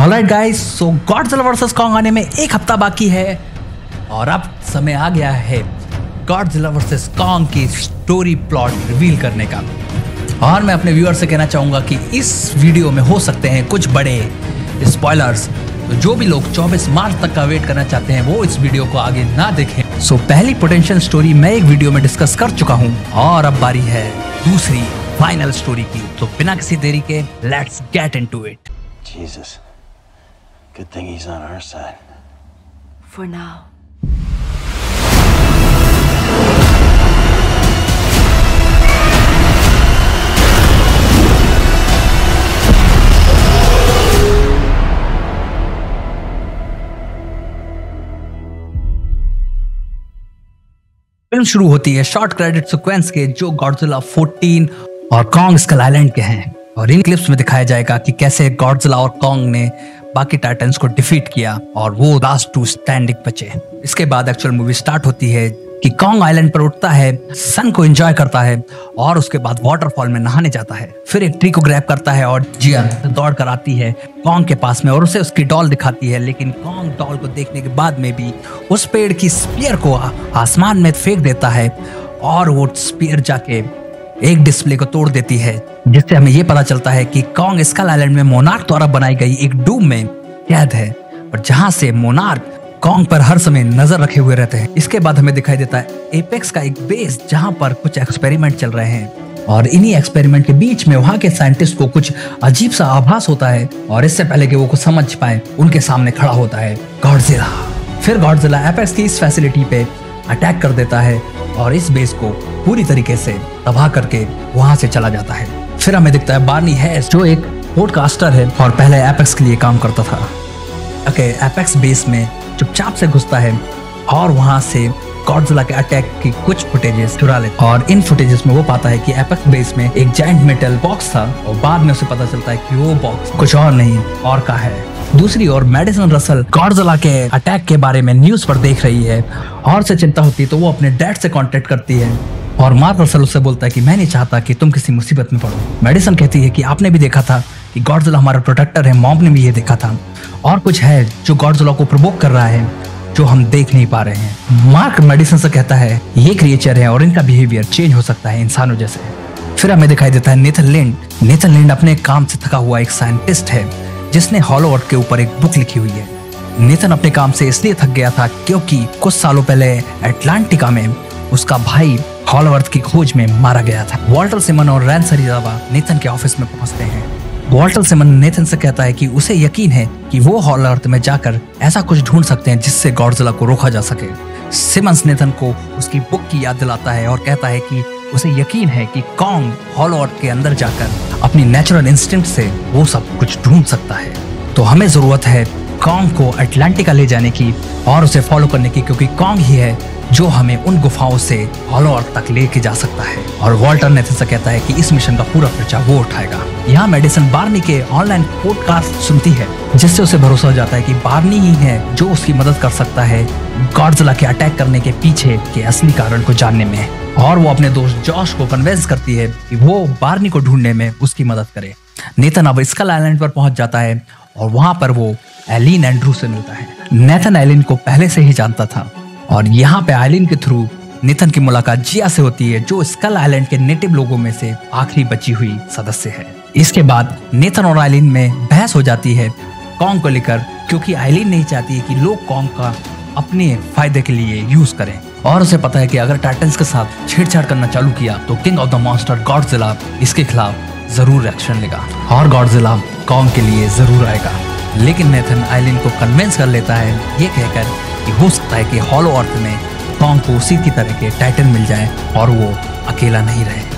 Alright guys so Godzilla versus Kong आने में एक हफ़्ता बाकी है और अब समय आ गया है गॉडजिला वर्सेस कॉन्ग की स्टोरी प्लॉट रिवील करने का। और मैं अपने व्यूअर से कहना चाहूँगा कि इस वीडियो में हो सकते हैं कुछ बड़े स्पॉयलर्स तो जो भी लोग 24 मार्च तक का वेट करना चाहते हैं वो इस वीडियो को आगे ना देखें। सो so, पहली पोटेंशियल स्टोरी मैं एक वीडियो में डिस्कस कर चुका हूँ और अब बारी है दूसरी फाइनल स्टोरी की। तो बिना किसी देरी के let's get into it Jesus. Good thing he's on our side. For now. Film शुरू होती है शॉर्ट क्रेडिट सीक्वेंस के जो गॉडजिला 14 और कॉन्ग स्कल आइलैंड के हैं और इन क्लिप्स में दिखाया जाएगा कि कैसे गॉडजिला और कॉन्ग ने बाकी टाइटन्स को डिफीट किया और वो लास्ट टू स्टैंडिंग बचे। इसके बाद एक्चुअल मूवी स्टार्ट होती है कि कॉन्ग आइलैंड पर उठता है सन को एंजॉय करता है और उसके बाद वाटरफॉल में नहाने जाता है। फिर एक ट्री को ग्रैब करता है और जिया दौड़ कर आती है कॉन्ग के पास में और उसे उसकी डॉल दिखाती है, लेकिन कॉन्ग डॉल को देखने के बाद में भी उस पेड़ की स्पीयर को आसमान में फेंक देता है और वो स्पीयर जाके एक डिस्प्ले को तोड़ देती है, जिससे हमें ये पता चलता है कि कॉन्ग स्कल आइलैंड में मोनार्क द्वारा बनाई गई एक डूम में कैद है। और जहाँ से मोनार्क कॉन्ग पर हर समय नज़र रखे हुए रहते हैं, इसके बाद हमें दिखाई देता है एपेक्स का एक बेस जहाँ पर कुछ एक्सपेरिमेंट चल रहे हैं। और इन्हीं एक्सपेरिमेंट के बीच में वहाँ के साइंटिस्ट को कुछ अजीब सा आभास होता है, और इससे पहले कि वो कुछ समझ पाए, उनके सामने खड़ा होता है गॉडजिला फिर गॉडजिला एपेक्स की इस फैसिलिटी पे अटैक कर देता है और इस बेस को पूरी तरीके से तबाह करके वहाँ से चला जाता है। फिर हमें दिखता है बार्नी है जो एक पॉडकास्टर है और पहले एपेक्स के लिए काम करता था। ओके एपेक्स बेस में चुपचाप से घुसता है और वहाँ से गॉडजिला के अटैक की कुछ फुटेजेस चुरा लेता और इन फुटेजेस में वो पाता है कि एपेक्स बेस में एक जाइंट मेटल बॉक्स था और बाद में उसे पता चलता है कि वो बॉक्स कुछ और नहीं, और का है। दूसरी ओर मेडिसन रसल गॉडजिला के अटैक के बारे में न्यूज़ पर देख रही है और से चिंता होती तो वो अपने डैड से कांटेक्ट करती है। और मार्क रसल उससे बोलता है कि मैं नहीं चाहता कि तुम किसी मुसीबत में पड़ो। मेडिसन कहती है कि आपने भी देखा था कि गॉडजिला हमारा प्रोटेक्टर है मॉम ने भी ये देखा था। और कुछ है जो गॉडजिला को प्रवोक कर रहा है। जो हम देख नहीं पा रहे हैं। मार्क मेडिसन से कहता है, ये क्रिएचर है और इनका बिहेवियर चेंज हो सकता है इंसानों जैसे। फिर हमें दिखाई देता है नेथन लिंड नेथन लिंड अपने काम से थका हुआ एक साइंटिस्ट है, जिसने हॉलो के ऊपर एक बुक लिखी हुई है। नेथन अपने काम से इसलिए थक गया था क्योंकि कुछ सालों पहले अटलांटिका में उसका भाई हॉलो अर्थ की खोज में मारा गया था। वॉल्टर सिमन और रैन सरीजावा नेथन के ऑफ़िस में पहुँचते हैं। वॉल्टर सिमन नेथन से कहता है कि उसे यकीन है कि वो हॉल अर्थ में जाकर ऐसा कुछ ढूंढ सकते हैं जिससे गॉडजिला को रोका जा सके। सिमंस नेथन को उसकी बुक की याद दिलाता है और कहता है कि उसे यकीन है कि कॉन्ग हॉल अर्थ के अंदर जाकर अपनी नेचुरल इंस्टिंक्ट से वो सब कुछ ढूंढ सकता है। तो हमें ज़रूरत है कॉन्ग को अटलांटिका ले जाने की और उसे फॉलो करने की, क्योंकि कॉन्ग ही है जो हमें उन गुफाओं से हॉलो अर्थ तक लेके जा सकता है। और वॉल्टर नेथन से कहता है कि इस मिशन का पूरा खर्चा वो उठाएगा। यहाँ मेडिसन बार्नी के ऑनलाइन पॉडकास्ट सुनती है, जिससे उसे भरोसा हो जाता है कि बार्नी ही है जो उसकी मदद कर सकता है गॉडजिला के अटैक करने के पीछे के असली कारण को जानने में। और वो अपने दोस्त जॉश को कन्विंस करती है कि वो बार्नी को ढूँढने में उसकी मदद करे। नेथन अब स्कल आइलैंड पर पहुँच जाता है और वहाँ पर वो एलिन एंड्रू से मिलता है। नेथन एलिन को पहले से ही जानता था। और यहाँ पे आइलिन के थ्रू नितन की मुलाकात जिया से होती है, जो स्कल आइलैंड के नेटिव लोगों में से आखिरी बची हुई सदस्य है। इसके बाद नेथन और आइलिन में बहस हो जाती है कॉन्ग को लेकर, क्योंकि आइलिन नहीं चाहती है कि लोग कॉन्ग का अपने फ़ायदे के लिए यूज़ करें। और उसे पता है कि अगर टाइटन्स के साथ छेड़छाड़ करना चालू किया तो king of the monster Godzilla इसके खिलाफ ज़रूर एक्शन लेगा। और गॉडजिला कॉन्ग के लिए ज़रूर आएगा। लेकिन नेथन आइलिन को कन्विंस कर लेता है, ये कहकर कि हो सकता है कि हॉलो अर्थ में टॉन्ग को उसी की तरह के टाइटन मिल जाए और वो अकेला नहीं रहे।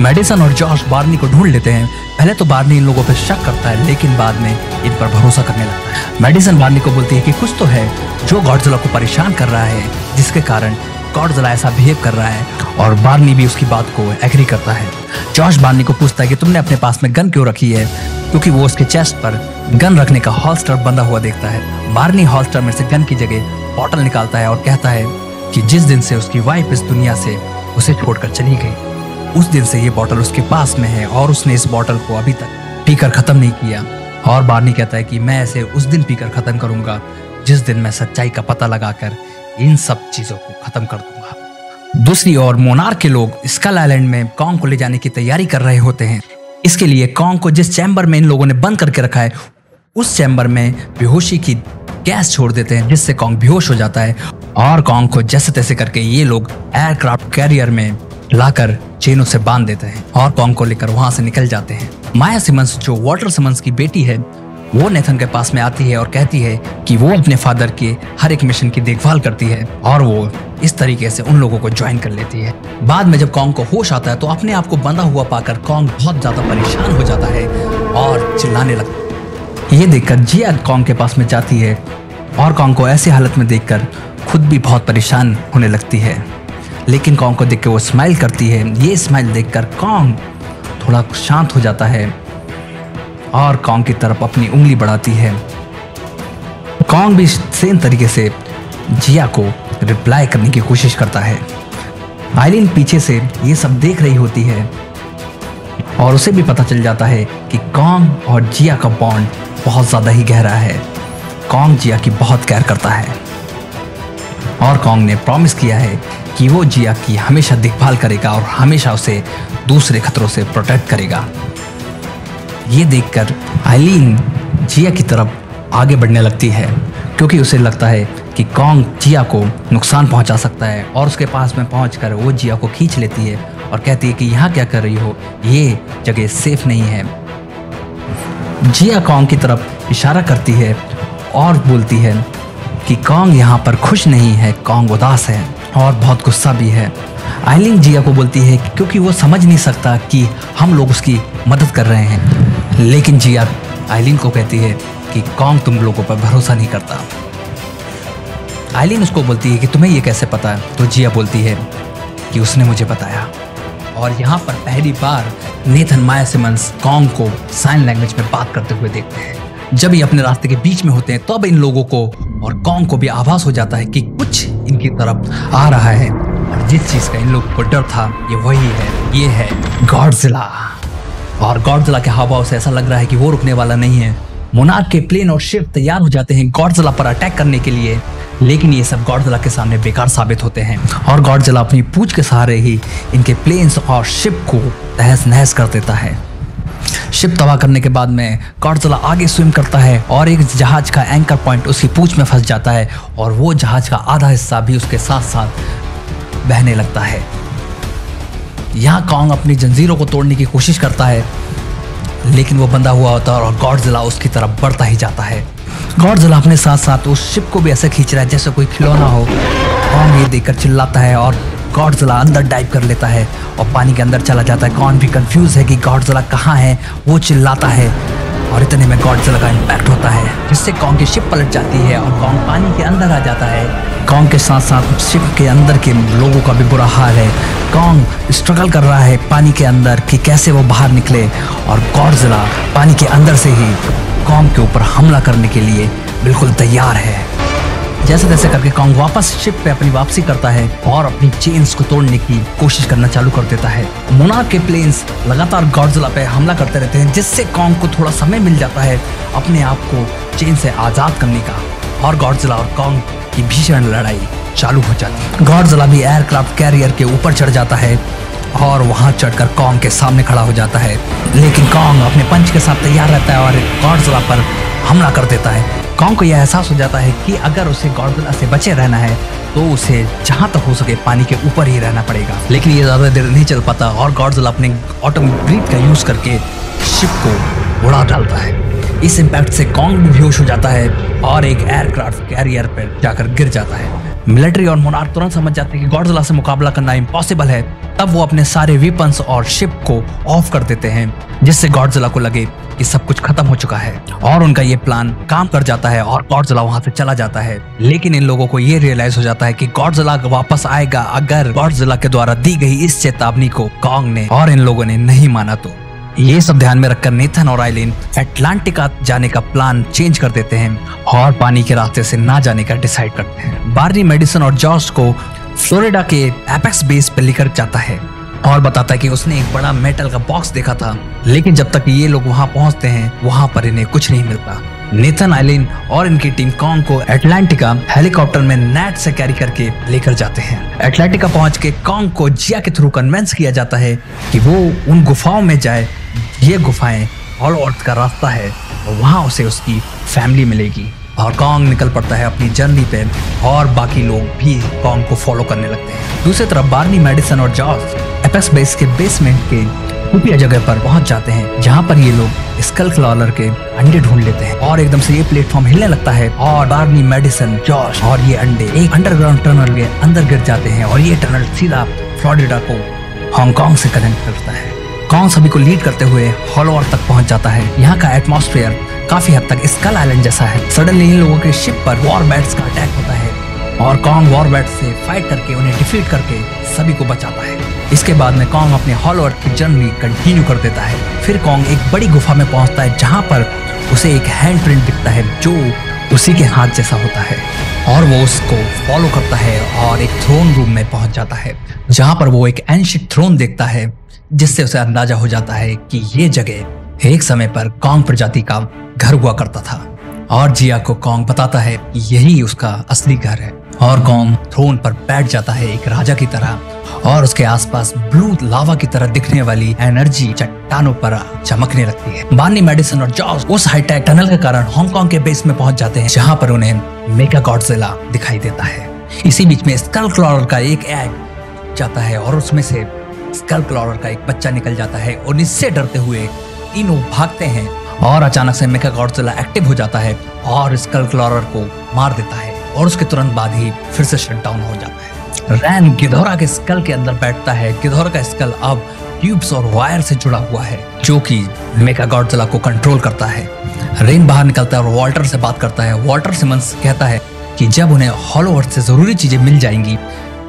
मेडिसन और जॉर्ज बार्नी को ढूंढ लेते हैं। पहले तो बार्नी इन लोगों पर शक करता है, लेकिन बाद में इन पर भरोसा करने लगता है। मेडिसन बार्नी को बोलती है कि कुछ तो है जो गॉडजिला को परेशान कर रहा है, जिसके कारण गॉडजिला ऐसा बिहेव कर रहा है और बार्नी भी उसकी बात को एग्री करता है। जॉश बार्नी को पूछता है कि तुमने अपने पास में गन क्यों रखी है? क्योंकि वो उसके चेस्ट पर गन रखने का हॉलस्टर बंधा हुआ देखता है। बार्नी हॉलस्टर में से गन की जगह बॉटल निकालता है और कहता है कि जिस दिन से उसकी वाइफ इस दुनिया से उसे छोड़कर चली गई, उस दिन से ये बॉटल उसके पास में है और उसने इस बॉटल को अभी तक पीकर खत्म नहीं किया। और बार्नी कहता है कि मैं ऐसे उस दिन पीकर खत्म करूँगा, जिस दिन मैं सच्चाई का पता लगाकर इन सब चीज़ों को खत्म कर दूँगा। दूसरी ओर मोनार के लोग स्कल आइलैंड में कॉन्ग को ले जाने की तैयारी कर रहे होते हैं। इसके लिए कॉन्ग को जिस चैम्बर में इन लोगों ने बंद करके रखा है, उस चैम्बर में बेहोशी की गैस छोड़ देते हैं, जिससे कॉन्ग बेहोश हो जाता है। और कॉन्ग को जैसे तैसे करके ये लोग एयरक्राफ्ट कैरियर में लाकर चेनों से बाँध देते हैं और कॉन्ग को लेकर वहाँ से निकल जाते हैं। माया सिमंस जो वाटर सिमंस की बेटी है वो नेथन के पास में आती है और कहती है कि वो अपने फादर के हर एक मिशन की देखभाल करती है और वो इस तरीके से उन लोगों को ज्वाइन कर लेती है। बाद में जब कॉन्ग को होश आता है तो अपने आप को बंधा हुआ पाकर कॉन्ग बहुत ज़्यादा परेशान हो जाता है और चिल्लाने लगता है ये देखकर जिया कॉन्ग के पास में जाती है और कॉन्ग को ऐसी हालत में देखकर खुद भी बहुत परेशान होने लगती है। लेकिन कॉन्ग को देख के वो स्माइल करती है। ये स्माइल देखकर कॉन्ग थोड़ा शांत हो जाता है और कॉन्ग की तरफ़ अपनी उंगली बढ़ाती है। कॉन्ग भी सेम तरीके से जिया को रिप्लाई करने की कोशिश करता है। आइलिन पीछे से ये सब देख रही होती है और उसे भी पता चल जाता है कि कॉन्ग और जिया का बॉन्ड बहुत ज़्यादा ही गहरा है। कॉन्ग जिया की बहुत केयर करता है। और कॉन्ग ने प्रॉमिस किया है कि वो जिया की हमेशा देखभाल करेगा और हमेशा उसे दूसरे खतरों से प्रोटेक्ट करेगा। ये देखकर आइलीन जिया की तरफ़ आगे बढ़ने लगती है, क्योंकि उसे लगता है कि कॉन्ग जिया को नुकसान पहुँचा सकता है और उसके पास में पहुंचकर वो जिया को खींच लेती है और कहती है कि यहाँ क्या कर रही हो? ये जगह सेफ़ नहीं है। जिया कॉन्ग की तरफ़ इशारा करती है और बोलती है कि कॉन्ग यहाँ पर खुश नहीं है, कॉन्ग उदास है और बहुत गुस्सा भी है। आइलिन जिया को बोलती है क्योंकि वो समझ नहीं सकता कि हम लोग उसकी मदद कर रहे हैं। लेकिन जिया आइलिन को कहती है कि कॉन्ग तुम लोगों पर भरोसा नहीं करता। आइलिन उसको बोलती है कि तुम्हें ये कैसे पता? है तो जिया बोलती है कि उसने मुझे बताया। और यहाँ पर पहली बार नेथन माया सिमंस कॉन्ग को साइन लैंग्वेज में बात करते हुए देखते हैं। जब ये अपने रास्ते के बीच में होते हैं, तब इन लोगों को और कॉन्ग को भी आभास हो जाता है कि कुछ इनकी तरफ़ आ रहा है। और जिस चीज़ का इन लोगों को डर था, ये वही है, ये है गॉडजिला। और गॉडजिला के हाव से ऐसा लग रहा है कि वो रुकने वाला नहीं है। मोनार्क के प्लेन और शिप तैयार हो जाते हैं गॉडजिला पर अटैक करने के लिए। लेकिन ये सब गॉडजिला के सामने बेकार साबित होते हैं। और गॉडजिला अपनी पूछ के सहारे ही इनके प्लेन्स और शिप को तहस नहस कर देता है। शिप तबाह करने के बाद में गॉडजिला आगे स्विम करता है और एक जहाज़ का एंकर पॉइंट उसकी पूछ में फंस जाता है और वो जहाज़ का आधा हिस्सा भी उसके साथ साथ बहने लगता है। यहाँ कॉन्ग अपनी जंजीरों को तोड़ने की कोशिश करता है, लेकिन वो बंधा हुआ होता है और गॉडजिला उसकी तरफ़ बढ़ता ही जाता है। गॉडजिला अपने साथ साथ उस शिप को भी ऐसे खींच रहा है जैसे कोई खिलौना हो। कॉन्ग ये देखकर चिल्लाता है और गॉडजिला अंदर डाइव कर लेता है और पानी के अंदर चला जाता है। कौन भी कंफ्यूज है कि गॉडजिला कहाँ है, वो चिल्लाता है। और इतने में गॉडजिला का इम्पैक्ट होता है, जिससे कॉन्ग की शिप पलट जाती है और कॉन्ग पानी के अंदर आ जाता है। कॉन्ग के साथ साथ शिप के अंदर के लोगों का भी बुरा हाल है। कॉन्ग स्ट्रगल कर रहा है पानी के अंदर कि कैसे वो बाहर निकले और गॉडजिला पानी के अंदर से ही कॉन्ग के ऊपर हमला करने के लिए बिल्कुल तैयार है। जैसे तैसे करके कॉन्ग वापस शिप पे अपनी वापसी करता है और अपनी चेन्स को तोड़ने की कोशिश करना चालू कर देता है। मोना के प्लेन्स लगातार गॉडजिला पे हमला करते रहते हैं, जिससे कॉन्ग को थोड़ा समय मिल जाता है अपने आप को चेन से आज़ाद करने का। और गॉडजिला और कॉन्ग की भीषण लड़ाई चालू हो जाती है। गॉडजिला भी एयरक्राफ्ट कैरियर के ऊपर चढ़ जाता है और वहाँ चढ़कर कॉन्ग के सामने खड़ा हो जाता है। लेकिन कॉन्ग अपने पंच के साथ तैयार रहता है और गॉडजिला पर हमला कर देता है। कॉन्ग को यह एहसास हो जाता है कि अगर उसे गॉडजिला से बचे रहना है तो उसे जहाँ तक हो सके पानी के ऊपर ही रहना पड़ेगा। लेकिन ये ज़्यादा देर नहीं चल पाता और गॉडजिला अपने ऑटोमिक ब्रीथ का यूज़ करके शिप को उड़ा डालता है। इस इम्पैक्ट से कॉन्ग भी बेहोश हो जाता है और एक एयरक्राफ्ट कैरियर पर जाकर गिर जाता है। मिलिट्री और मोनार्क तुरंत समझ जाते हैं कि गॉडजिला से मुकाबला करना इम्पॉसिबल है। तब वो अपने सारे वेपन्स और शिप को ऑफ़ कर देते हैं, जिससे गॉडजिला को लगे कि सब कुछ खत्म हो चुका है और उनका ये प्लान काम कर जाता है और गॉडजिला वहाँ से चला जाता है। लेकिन इन लोगों को ये रियलाइज़ हो जाता है कि गॉडजिला वापस आएगा अगर गॉडजिला के द्वारा दी गई इस चेतावनी को कॉन्ग ने और इन लोगों ने नहीं माना तो। ये सब ध्यान में रखकर नेथन और आइलिन एटलांटिका जाने का प्लान चेंज कर देते हैं और पानी के रास्ते से ना जाने का डिसाइड करते हैं। बार्नी मेडिसन और जॉर्ज को फ्लोरिडा के एपेक्स बेस पर लेकर जाता है। और बताता है कि उसने एक बड़ा मेटल का बॉक्स देखा था। लेकिन जब तक ये लोग वहाँ पहुँचते हैं, वहाँ पर इन्हें कुछ नहीं मिलता। नेथन आइलिन और इनकी टीम कॉन्ग को एटलांटिका हेलीकॉप्टर में नेट से कैरी करके लेकर जाते हैं। एटलांटिका पहुँच के कॉन्ग को जिया के थ्रू कन्वेंस किया जाता है कि वो उन गुफाओं में जाए। ये गुफाएँ ऑल अर्थ का रास्ता है। और वहाँ उसे उसकी फैमिली मिलेगी। और कॉन्ग निकल पड़ता है अपनी जर्नी पे और बाकी लोग भी कॉन्ग को फॉलो करने लगते हैं। दूसरी तरफ़ बार्नी मेडिसन और जॉर्ज एपेक्स बेस के बेसमेंट के खुफिया जगह पर पहुँच जाते हैं, जहाँ पर ये लोग स्कल क्लॉलर के अंडे ढूंढ लेते हैं। और एकदम से ये प्लेटफॉर्म हिलने लगता है और बार्नी मेडिसन जॉर्ज और ये अंडे एक अंडरग्राउंड टनल के अंदर गिर जाते हैं और ये टनल सीधा फ्लोरिडा को हांगकांग से कनेक्ट करता है। कॉन्ग सभी को लीड करते हुए हॉलोअर तक पहुँच जाता है। यहाँ का एटमॉस्फेयर काफ़ी हद तक स्कल आइलैंड जैसा है। सडनली इन लोगों के शिप पर वॉर बैट्स का अटैक होता है। और कॉन्ग वॉर बैट से फाइट करके, उन्हें डिफीट करके सभी को बचाता है। इसके बाद में कॉन्ग अपने हॉलोअर की जर्नी कंटिन्यू कर देता है। फिर कॉन्ग एक बड़ी गुफा में पहुँचता है, जहाँ पर उसे एक हैंड प्रिंट दिखता है, जो उसी के हाथ जैसा होता है। और वो उसको फॉलो करता है और एक थ्रोन रूम में पहुँच जाता है, जहाँ पर वो एक एंशियंट थ्रोन देखता है, जिससे उसे अंदाज़ा हो जाता है कि ये जगह एक समय पर कॉन्ग प्रजाति का घर हुआ करता था। और जिया को कॉन्ग बताता है यही उसका असली घर है। और कॉन्ग थ्रोन पर बैठ जाता है एक राजा की तरह, और उसके आसपास ब्लू लावा की तरह दिखने वाली एनर्जी चट्टानों पर चमकने लगती है। बानी मेडिसन और जॉर्ज उस हाईटेक टनल के कारण हांगकांग के बेस में पहुँच जाते हैं, जहाँ पर उन्हें मेगा गॉडजिला दिखाई देता है। इसी बीच में स्कल क्लॉरर का एक एग जाता है, और उसमें से स्कल क्लॉरर का एक बच्चा निकल जाता है, और इससे डरते हुए तीनों भागते हैं, और अचानक से मेगा गॉडजिला एक्टिव हो जाता है, और स्कल क्लॉरर को मार देता है। और उसके तुरंत बाद ही फिर से शट डाउन हो जाता है। रैन गिधौरा के स्कल के अंदर बैठता है। गिधौरा का स्कल अब ट्यूब्स और वायर से जुड़ा हुआ है, जो कि मेगा गॉडजिला को कंट्रोल करता है। रेन बाहर निकलता है और वॉल्टर से बात करता है। वॉल्टर सिमंस कहता है कि जब उन्हें हॉलो अर्थ से ज़रूरी चीज़ें मिल जाएँगी,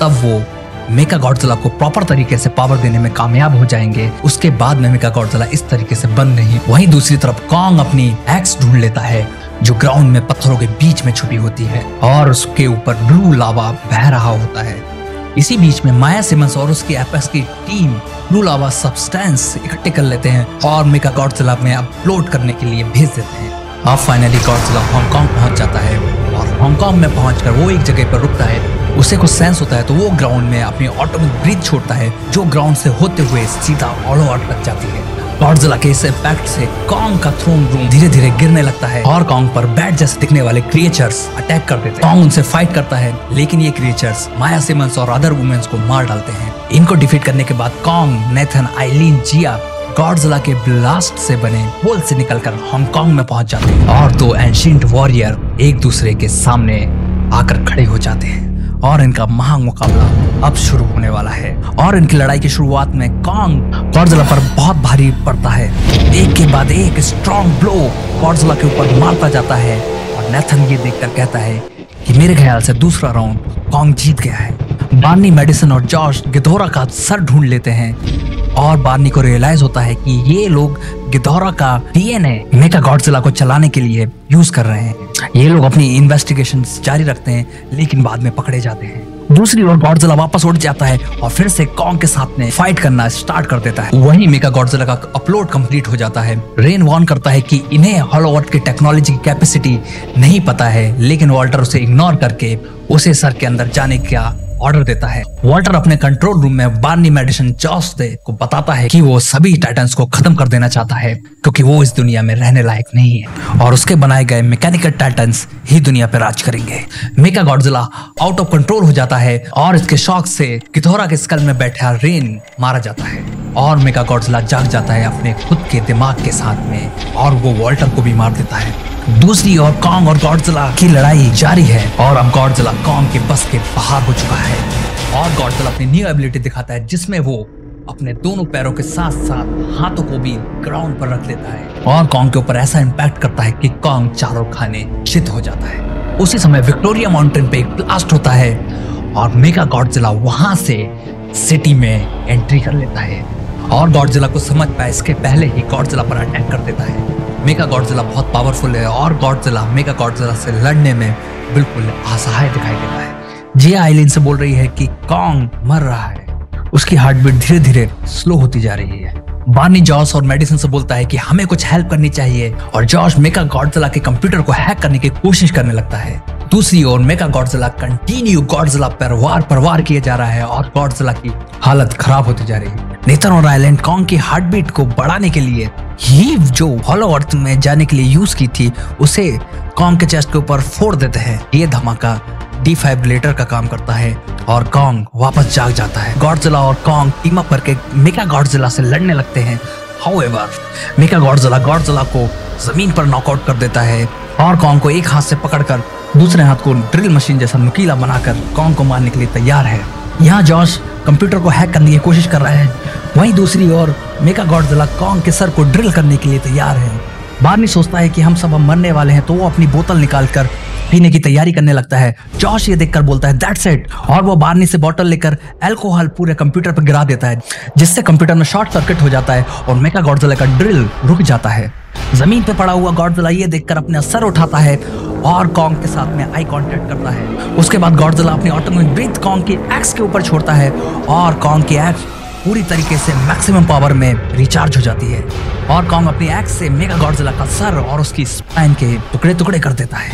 तब वो मेका गॉडजिला को प्रॉपर तरीके से पावर देने में कामयाब हो जाएँगे। उसके बाद में मेका गॉडजिला इस तरीके से बंद नहीं। वहीं दूसरी तरफ़ कॉन्ग अपनी एक्स ढूंढ लेता है। जो ग्राउंड में पत्थरों के बीच में छुपी होती है और उसके ऊपर ब्लू लावा बह रहा होता है। इसी बीच में माया सिमंस और उसकी एपस की टीम ब्लू लावा सब्सटेंस इकट्ठे कर लेते हैं और मेका गॉडजिला में अपलोड करने के लिए भेज देते हैं। अब फाइनली गॉडजिला हांगकांग पहुँच जाता है और हांगकांग में पहुंचकर वो एक जगह पर रुकता है। उसे कुछ सेंस होता है तो वो ग्राउंड में अपनी ऑटोमेटिक ब्रिज छोड़ता है, जो ग्राउंड से होते हुए सीधा ऑलो आउट लग जाती है। गॉडजिला के इस इम्पैक्ट से कॉन्ग का थ्रोन रूम धीरे धीरे गिरने लगता है और कॉन्ग पर बैट जैसे दिखने वाले क्रिएचर्स अटैक कर देते हैं। कॉन्ग उनसे फाइट करता है, लेकिन ये क्रिएचर्स माया सिमंस और अदर वुमेन्स को मार डालते हैं। इनको डिफीट करने के बाद Kong Nathan Ilene Jia Godzilla के ब्लास्ट से बने होल से निकलकर हांगकांग में पहुँच जाते हैं। और दो एंशियंट वॉरियर एक दूसरे के सामने आकर खड़े हो जाते हैं। और इनका महा मुकाबला अब शुरू होने वाला है। और इनकी लड़ाई की शुरुआत में कॉन्ग गॉडजिला पर बहुत भारी पड़ता है। एक के बाद एक स्ट्रॉन्ग ब्लो गॉडजिला के ऊपर मारता जाता है। और नेथन ये देखकर कहता है कि मेरे ख्याल से दूसरा राउंड कॉन्ग जीत गया है। बार्नी मेडिसन और जॉर्ज गिधोरा का सर ढूंढ लेते हैं। और बार्नी को रियलाइज़ होता है कि ये लोग गिधौरा का डीएनए मेगा गॉडजिला को चलाने के लिए यूज़ कर रहे हैं। ये लोग अपनी इन्वेस्टिगेशन जारी रखते हैं, लेकिन बाद में पकड़े जाते हैं। दूसरी ओर गॉडजिला वापस उठ जाता है और फिर से कॉन्ग के साथ में फाइट करना स्टार्ट कर देता है। वहीं मेगा गॉडजिला का अपलोड कंप्लीट हो जाता है। रेन वॉर्न करता है कि इन्हें हॉलोवर्ट की टेक्नोलॉजी की कैपेसिटी नहीं पता है, लेकिन वॉल्टर उसे इग्नोर करके उसे सर के अंदर जाने का ऑर्डर देता है। वॉल्टर अपने कंट्रोल रूम में बार्नी मेडिसन जॉस दे को बताता है कि वो सभी टाइटन्स को खत्म कर देना चाहता है, क्योंकि वो इस दुनिया में रहने लायक नहीं है। और उसके बनाए गए मैकेनिकल टाइटन्स ही दुनिया पर राज करेंगे। Mecha Godzilla out of control हो जाता है और इसके शौक से किथोरा के स्कल में बैठा रेन मारा जाता है। और मेका गॉडजिला जाग जाता है अपने खुद के दिमाग के साथ में और वो वॉल्टर को भी मार देता है। दूसरी ओर कॉन्ग और गॉडजिला की लड़ाई जारी है और अब गॉडजिला कॉन्ग के बस के बाहर हो चुका है। और गॉडजिला अपनी न्यू एबिलिटी दिखाता है, जिसमें वो अपने दोनों पैरों के साथ साथ हाथों को भी ग्राउंड पर रख लेता है। और कॉन्ग के ऊपर ऐसा इम्पैक्ट करता है कि कॉन्ग चारों खाने चित हो जाता है। उसी समय विक्टोरिया माउंटेन पे एक ब्लास्ट होता है और मेगा गॉडजिला वहाँ से सिटी में एंट्री कर लेता है। और गॉडजिला को समझ पाए, इसके पहले ही गॉडजिला पर अटैक कर देता है। मेगा गॉडजिला बहुत पावरफुल है और गॉडजिला मेगा गॉडजिला से लड़ने में बिल्कुल असहाय दिखाई देता है। जिया आइलिन से बोल रही है कि कॉन्ग मर रहा है। उसकी हार्ट बीट धीरे धीरे स्लो होती जा रही है। बार्नी जॉस और मेडिसिन से बोलता है कि हमें कुछ हेल्प करनी चाहिए और जॉर्ज मेका गॉडजिला के कंप्यूटर को हैक करने की कोशिश करने लगता है। दूसरी ओर मेका गॉडजिला कंटिन्यू गॉडजिला पर वार पर वार किया जा रहा है और गॉडजिला की हालत खराब होती जा रही है। नेतन और आइलैंड कॉन्ग की हार्ट बीट को बढ़ाने के लिए ही जो हॉलो अर्थ में जाने के लिए यूज़ की थी, उसे कॉन्ग के चेस्ट के ऊपर फोड़ देते हैं। ये धमाका डिफाइब्रिलेटर का काम करता है और कॉन्ग वापस जाग जाता है। गॉडजिला और कॉन्ग टीम अप करके मेका गॉडजिला से लड़ने लगते हैं। हाउएवर मेका गॉडजिला गॉडजिला को ज़मीन पर नॉकआउट कर देता है और कॉन्ग को एक हाथ से पकड़कर दूसरे हाथ को ड्रिल मशीन जैसा नुकीला बनाकर कॉन्ग को मारने के लिए तैयार है। यहाँ जॉश कंप्यूटर को हैक करने की कोशिश कर रहा है। वहीं दूसरी ओर मेका गॉडजिला कॉन्ग के सर को ड्रिल करने के लिए तैयार है। बार्नी सोचता है कि हम सब हम मरने वाले हैं तो वो अपनी बोतल निकालकर पीने की तैयारी करने लगता है। जॉश ये देखकर बोलता है दैट्स इट और वो बारनी से बॉटल लेकर एल्कोहल पूरे कंप्यूटर पर गिरा देता है, जिससे कंप्यूटर में शॉर्ट सर्किट हो जाता है और मेका गॉडजिला का ड्रिल रुक जाता है। ज़मीन पे पड़ा हुआ गॉडजिला ये देखकर अपना सर उठाता है और कॉन्ग के साथ में आई कांटेक्ट करता है। उसके बाद गॉडजिला अपनी ऑटोमेटिक ब्रीथ कॉन्ग की एक्स के ऊपर छोड़ता है और कॉन्ग की एक्स पूरी तरीके से मैक्सिमम पावर में रिचार्ज हो जाती है। और कॉन्ग अपनी एक्स से मेगा गॉडजिला का सर और उसकी स्पाइन के टुकड़े टुकड़े कर देता है।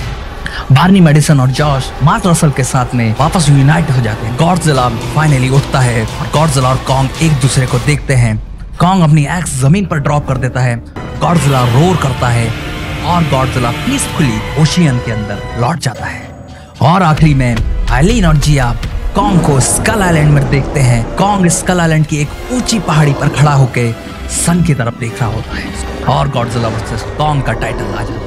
बार्नी मेडिसन और जॉश मार्क रसल के साथ में वापस यूनाइट हो जाते हैं। गॉडजिला फाइनली उठता है और गॉडजिला और कॉन्ग एक दूसरे को देखते हैं। कॉन्ग अपनी एक्स ज़मीन पर ड्रॉप कर देता है। गॉडजिला रोर करता है और गॉडजिला पीसफुली ओशियन के अंदर लौट जाता है। और आखिरी में आइलीन और जिया कॉन्ग को स्कल आइलैंड में देखते हैं। कॉन्ग स्कल आइलैंड की एक ऊँची पहाड़ी पर खड़ा होकर सन की तरफ़ देख रहा होता है। और गॉडजिला वर्सेस कॉन्ग का टाइटल आ जाता है।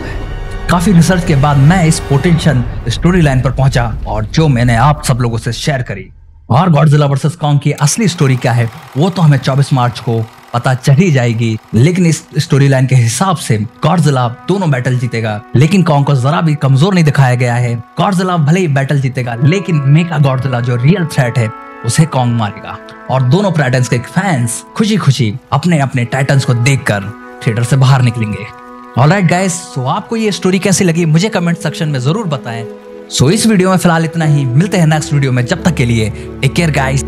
काफ़ी रिसर्च के बाद मैं इस पोटेंशियल स्टोरी लाइन पर पहुँचा और जो मैंने आप सब लोगों से शेयर करी। और गॉडजिला वर्सेस कॉन्ग की असली स्टोरी क्या है, वो तो हमें 24 मार्च को पता चल ही जाएगी। लेकिन इस स्टोरी लाइन के हिसाब से गॉडजिला दोनों बैटल जीतेगा। लेकिन कॉन्ग को जरा भी कमज़ोर नहीं दिखाया गया है। गॉडजिला भले ही बैटल जीतेगा, लेकिन मेका गॉडजिला जो रियल थ्रेट है, उसे कॉन्ग मारेगा। और दोनों टाइटन्स के फैंस खुशी खुशी अपने अपने टाइटन्स को देखकर थिएटर से बाहर निकलेंगे। ऑलराइट गाइस सो आपको ये स्टोरी कैसी लगी मुझे कमेंट सेक्शन में ज़रूर बताएँ। सो so, इस वीडियो में फ़िलहाल इतना ही मिलते हैं नेक्स्ट वीडियो में जब तक के लिए टेक केयर गाइस